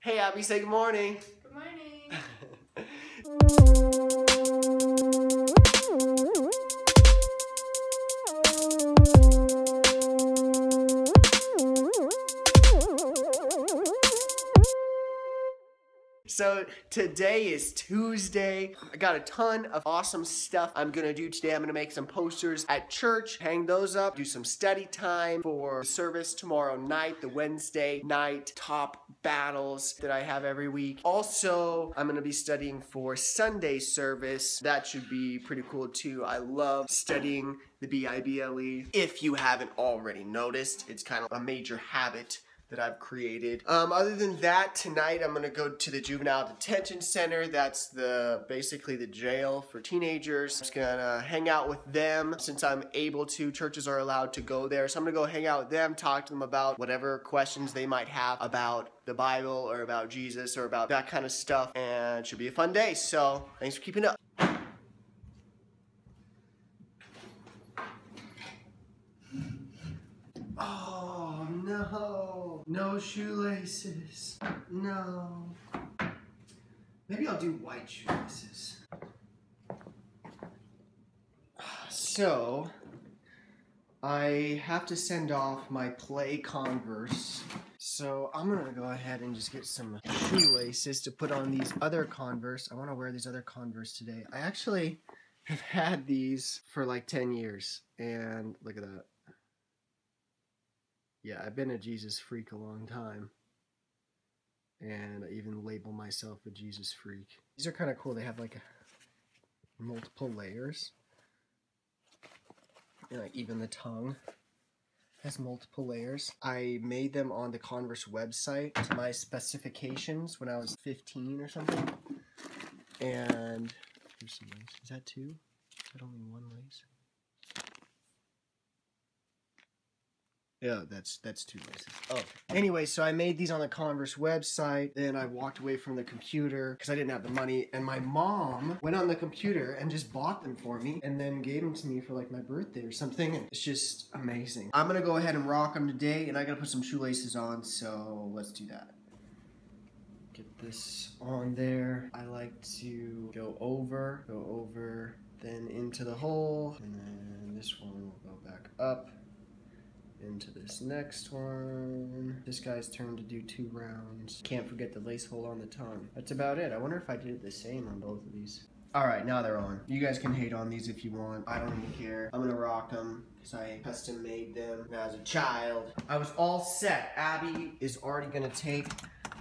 Hey, Abby, say good morning. So today is Tuesday. I got a ton of awesome stuff I'm gonna do today. I'm gonna make some posters at church, hang those up, do some study time for service tomorrow night, the Wednesday night top battles that I have every week. Also, I'm gonna be studying for Sunday service. That should be pretty cool too. I love studying the BIBLE. If you haven't already noticed, it's kind of a major habit that I've created. Um, other than that, tonight I'm gonna go to the juvenile detention center. That's the basically the jail for teenagers. I'm just gonna hang out with them since I'm able to. Churches are allowed to go there, so I'm gonna go hang out with them, talk to them about whatever questions they might have about the Bible or about Jesus or about that kind of stuff, and it should be a fun day. So thanks for keeping up. Oh no, no shoelaces. No. Maybe I'll do white shoelaces. So, I have to send off my play Converse. So I'm gonna go ahead and just get some shoelaces to put on these other Converse. I wanna wear these other Converse today. I actually have had these for like 10 years. And look at that. Yeah, I've been a Jesus freak a long time. And I even label myself a Jesus freak. These are kind of cool. They have like multiple layers. And like even the tongue has multiple layers. I made them on the Converse website to my specifications when I was 15 or something. And here's some lace. Is that two? Is that only one lace? Yeah, that's that's too laces. Oh, anyway, so I made these on the Converse website. Then I walked away from the computer because I didn't have the money, and my mom went on the computer and just bought them for me, and then gave them to me for like my birthday or something. And it's just amazing. I'm gonna go ahead and rock them today, and I gotta put some shoelaces on. So let's do that. Get this on there. I like to go over, go over, then into the hole, and then this one will go back up into this next one. This guy's turn to do two rounds. Can't forget the lace hole on the tongue. That's about it. I wonder if I did the same on both of these. All right, now they're on. You guys can hate on these if you want. I don't even care. I'm gonna rock them because I custom made them as a child. I was all set. Abby is already gonna take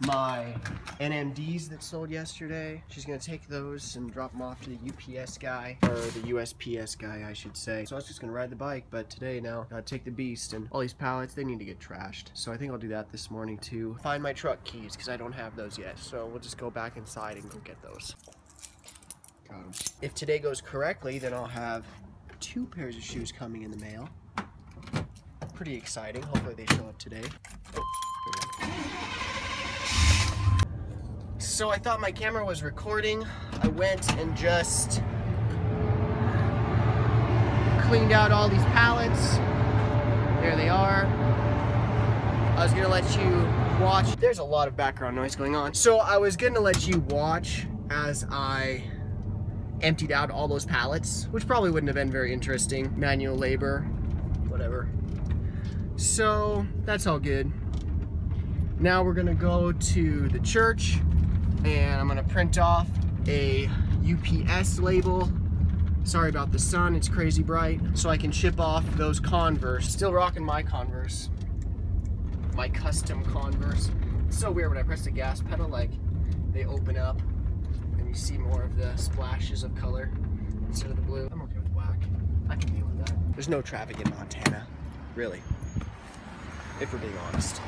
my NMDs that sold yesterday. She's gonna take those and drop them off to the UPS guy, or the USPS guy, I should say. So I was just gonna ride the bike, but today now, gotta take the beast, and all these pallets, they need to get trashed. So I think I'll do that this morning too. Find my truck keys, because I don't have those yet. So we'll just go back inside and go get those. Got 'em. If today goes correctly, then I'll have two pairs of shoes coming in the mail. Pretty exciting. Hopefully they show up today. Oh, there we go. So I thought my camera was recording. I went and just cleaned out all these pallets. There they are. I was gonna let you watch. There's a lot of background noise going on. So I was gonna let you watch as I emptied out all those pallets, which probably wouldn't have been very interesting. Manual labor, whatever. So that's all good. Now we're gonna go to the church and I'm gonna print off a UPS label. Sorry about the sun, it's crazy bright. So I can ship off those Converse. Still rocking my Converse. My custom Converse. It's so weird when I press the gas pedal, like they open up and you see more of the splashes of color instead of the blue. I'm okay with black. I can deal with that. There's no traffic in Montana, really. If we're being honest.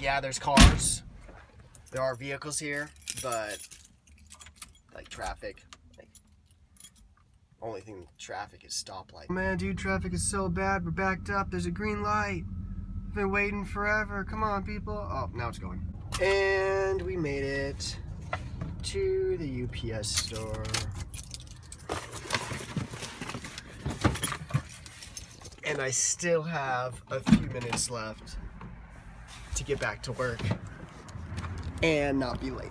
Yeah, there's cars. There are vehicles here, but like traffic, like only thing traffic is stoplight. Man, dude, traffic is so bad. We're backed up. There's a green light. I've Been waiting forever. Come on, people. Oh, now it's going. And we made it to the UPS store. And I still have a few minutes left to get back to work. And not be late.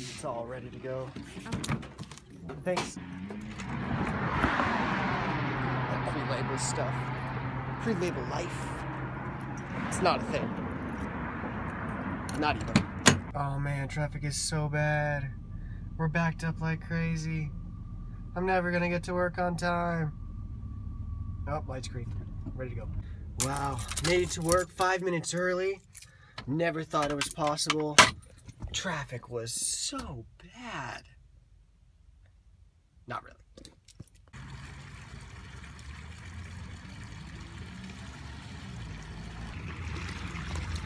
It's all ready to go. Thanks. Pre-label stuff. Pre-label life. It's not a thing. Not even. Oh man, traffic is so bad. We're backed up like crazy. I'm never gonna get to work on time. Oh, light screen. Ready to go. Wow, made it to work five minutes early. Never thought it was possible. Traffic was so bad. Not really.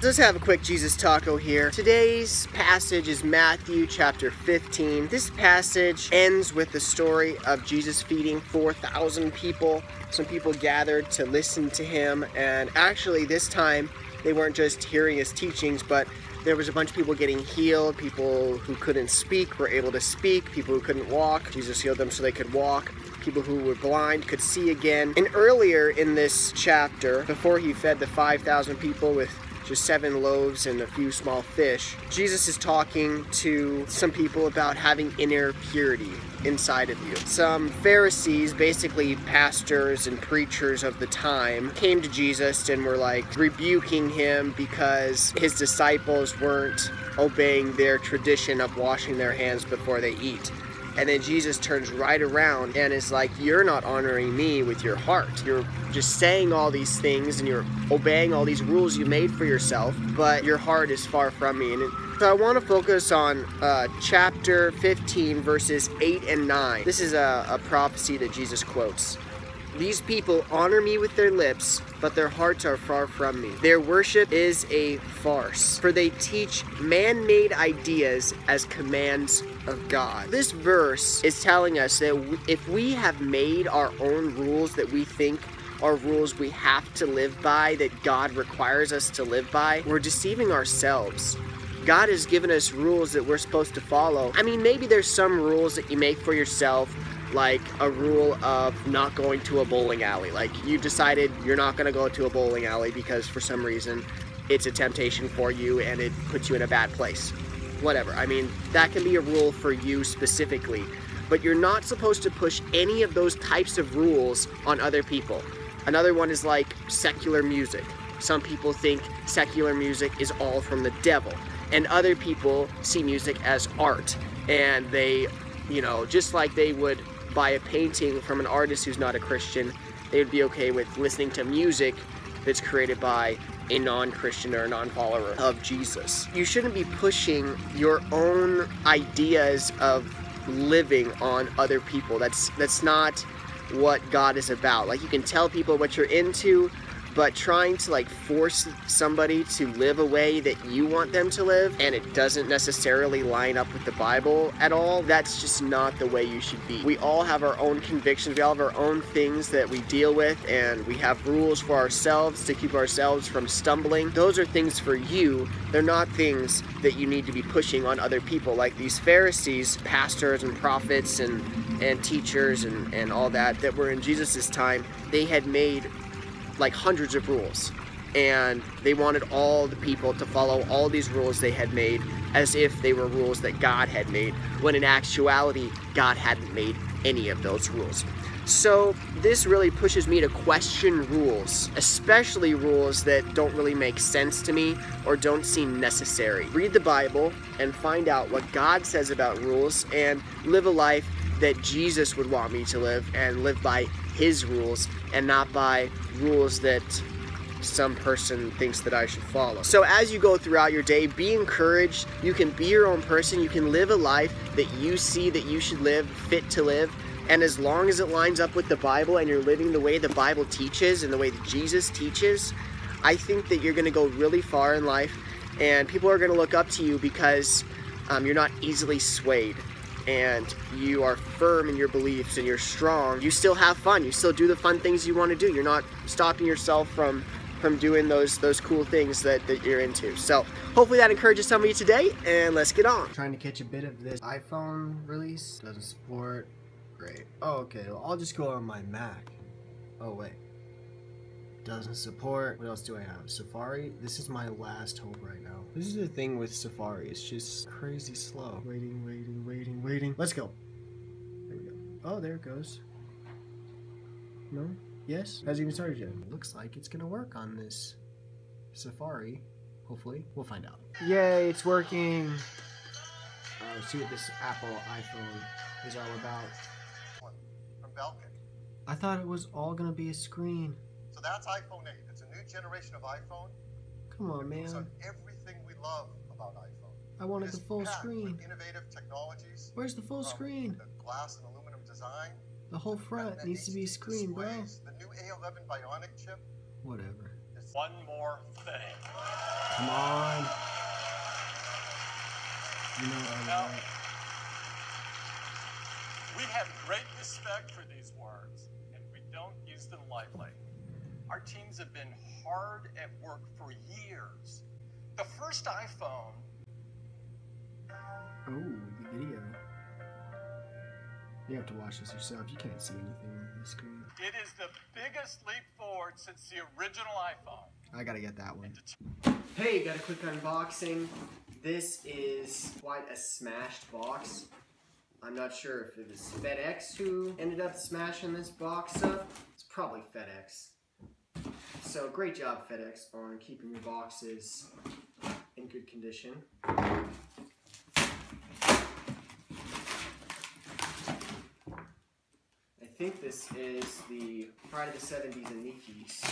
Let's have a quick Jesus taco here. Today's passage is Matthew chapter 15. This passage ends with the story of Jesus feeding 4,000 people. Some people gathered to listen to him, and actually, this time they weren't just hearing his teachings, but there was a bunch of people getting healed. People who couldn't speak were able to speak. People who couldn't walk, Jesus healed them so they could walk people who were blind could see again. And earlier in this chapter, before he fed the 5,000 people with just seven loaves and a few small fish, Jesus is talking to some people about having inner purity inside of you. Some Pharisees, basically pastors and preachers of the time, came to Jesus and were like rebuking him because his disciples weren't obeying their tradition of washing their hands before they eat. And then Jesus turns right around and is like, You're not honoring me with your heart. You're just saying all these things and you're obeying all these rules you made for yourself, but your heart is far from me. And so I want to focus on uh, chapter 15, verses 8 and 9. This is a, a prophecy that Jesus quotes. These people honor me with their lips, but their hearts are far from me. Their worship is a farce, for they teach man made ideas as commands of God. This verse is telling us that if we have made our own rules that we think are rules we have to live by, that God requires us to live by, we're deceiving ourselves. God has given us rules that we're supposed to follow. I mean, maybe there's some rules that you make for yourself like a rule of not going to a bowling alley. Like you decided you're not going to go to a bowling alley because for some reason it's a temptation for you and it puts you in a bad place. Whatever. I mean, that can be a rule for you specifically, but you're not supposed to push any of those types of rules on other people. Another one is like secular music. Some people think secular music is all from the devil, and other people see music as art and they you know, just like they would buy a painting from an artist who's not a Christian, they would be okay with listening to music that's created by a non-Christian or a non-follower of Jesus. You shouldn't be pushing your own ideas of living on other people. That's that's not what God is about. Like you can tell people what you're into, but trying to like force somebody to live a way that you want them to live and it doesn't necessarily line up with the Bible at all, that's just not the way you should be. We all have our own convictions, we all have our own things that we deal with, and we have rules for ourselves to keep ourselves from stumbling. Those are things for you, they're not things that you need to be pushing on other people. Like these Pharisees, pastors and prophets and and teachers and, and all that that were in Jesus' time, they had made like hundreds of rules and they wanted all the people to follow all these rules they had made as if they were rules that God had made, when in actuality, God hadn't made any of those rules. So this really pushes me to question rules, especially rules that don't really make sense to me or don't seem necessary. Read the Bible and find out what God says about rules and live a life that Jesus would want me to live and live by his rules and not by rules that some person thinks that I should follow. So as you go throughout your day, be encouraged. You can be your own person. You can live a life that you see that you should live, fit to live. And as long as it lines up with the Bible and you're living the way the Bible teaches and the way that Jesus teaches, I think that you're going to go really far in life and people are going to look up to you because um, you're not easily swayed and you are firm in your beliefs and you're strong, you still have fun. You still do the fun things you want to do. You're not stopping yourself from from doing those those cool things that, that you're into. So hopefully that encourages some of you today and let's get on. Trying to catch a bit of this iPhone release. Doesn't support. Great. Oh, okay. Well, I'll just go on my Mac. Oh, wait. Doesn't support. What else do I have? Safari. This is my last hope right now. This is the thing with Safari. It's just crazy slow. Waiting, waiting, waiting, waiting. Let's go. There we go. Oh, there it goes. No? Yes? Hasn't even started yet. Looks like it's gonna work on this Safari. Hopefully. We'll find out. Yay, it's working. Uh, see what this Apple iPhone is all about. from Belkin. I thought it was all gonna be a screen. So that's iPhone 8. It's a new generation of iPhone. Come on, It's man. On everything we love about iPhone. I wanted It the is full screen. With innovative technologies. Where's the full screen? The glass and aluminum design. The whole front Retina needs to be a screen, bro. The new A11 Bionic chip. Whatever. is One more thing. Come on. You know what I No. We have great respect for these words, and we don't use them lightly. Our teams have been hard at work for years. The first iPhone Oh, the video. You have to watch this yourself. You can't see anything on the screen. It is the biggest leap forward since the original iPhone. I gotta get that one. And Hey, got a quick unboxing. This is quite a smashed box. I'm not sure if it was FedEx who ended up smashing this box up. It's probably FedEx. So great job, FedEx, on keeping your boxes in good condition. I think this is the Pride of the 70s Inikis.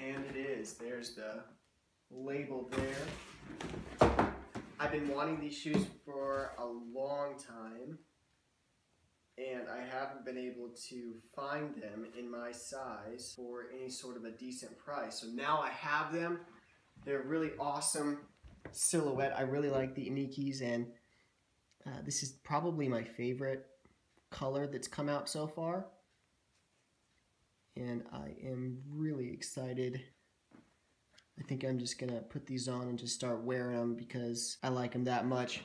And it is. There's the label there. I've been wanting these shoes for a long time. And I haven't been able to find them in my size for any sort of a decent price. So now I have them. They're really awesome silhouette. I really like the Inikis, and uh, this is probably my favorite color that's come out so far. And I am really excited. I think I'm just gonna put these on and just start wearing them because I like them that much.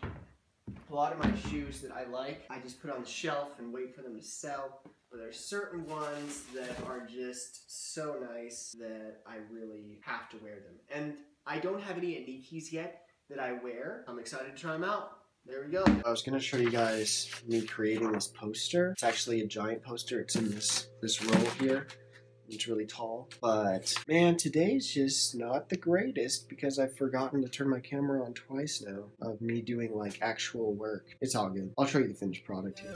A lot of my shoes that I like, I just put on the shelf and wait for them to sell. But there's certain ones that are just so nice that I really have to wear them. And I don't have any Inikis yet that I wear. I'm excited to try them out. There we go. I was gonna show you guys me creating this poster. It's actually a giant poster. It's in this this roll here. It's really tall. But man, today's just not the greatest because I've forgotten to turn my camera on twice now of me doing like actual work. It's all good. I'll show you the finished product here.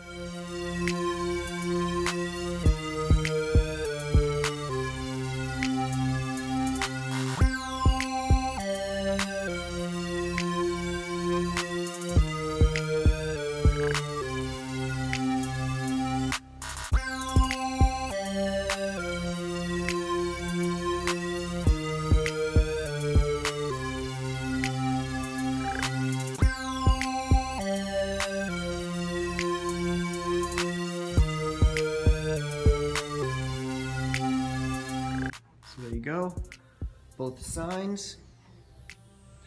Both signs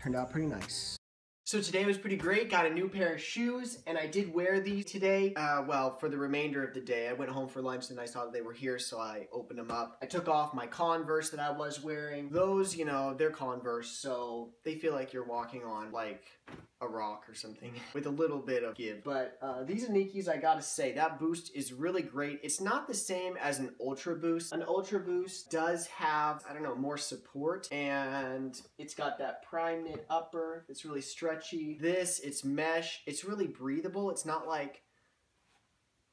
turned out pretty nice. So today was pretty great. Got a new pair of shoes, and I did wear these today. Uh, well, for the remainder of the day, I went home for lunch and I saw that they were here, so I opened them up. I took off my Converse that I was wearing. Those, you know, they're Converse, so they feel like you're walking on like a rock or something with a little bit of give. But uh, these Inikis, I gotta say, that boost is really great. It's not the same as an Ultra Boost. An Ultra Boost does have, I don't know, more support and it's got that prime knit upper. It's really stretchy. This, it's mesh. It's really breathable. It's not like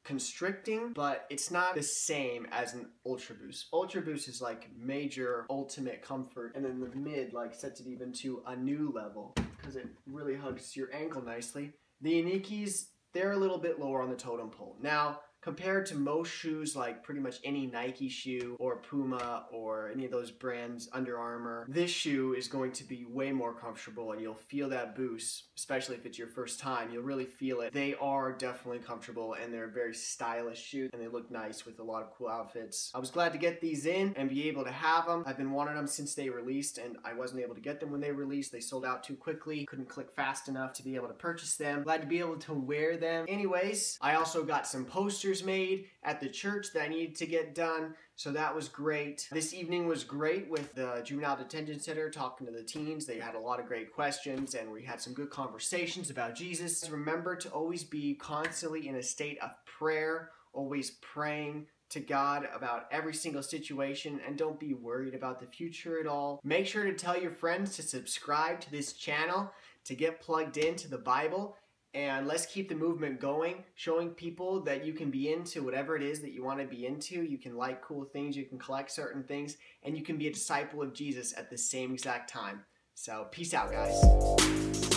constricting, but it's not the same as an Ultra Boost. Ultra Boost is like major ultimate comfort, and then the mid like sets it even to a new level because it really hugs your ankle nicely. The Inikis, they're a little bit lower on the totem pole. Now, compared to most shoes like pretty much any Nike shoe or Puma or any of those brands, Under Armour, this shoe is going to be way more comfortable and you'll feel that boost, especially if it's your first time. You'll really feel it. They are definitely comfortable and they're a very stylish shoe and they look nice with a lot of cool outfits. I was glad to get these in and be able to have them. I've been wanting them since they released and I wasn't able to get them when they released. They sold out too quickly. Couldn't click fast enough to be able to purchase them. Glad to be able to wear them. Anyways, I also got some posters made at the church that I needed to get done. So that was great. This evening was great with the Juvenile Detention Center talking to the teens. They had a lot of great questions and we had some good conversations about Jesus. Remember to always be constantly in a state of prayer, always praying to God about every single situation and don't be worried about the future at all. Make sure to tell your friends to subscribe to this channel to get plugged into the Bible and let's keep the movement going, showing people that you can be into whatever it is that you want to be into. You can like cool things, you can collect certain things, and you can be a disciple of Jesus at the same exact time. So, peace out, guys.